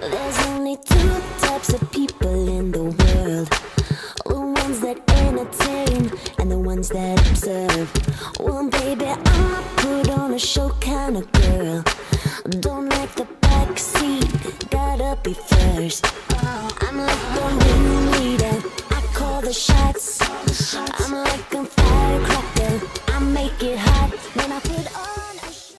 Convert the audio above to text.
There's only two types of people in the world. The ones that entertain and the ones that observe. Well, baby, I'm a put on a show kind of girl. Don't like the backseat, gotta be first. I'm like the ringleader, I call the shots. I'm like a firecracker, I make it hot When I put on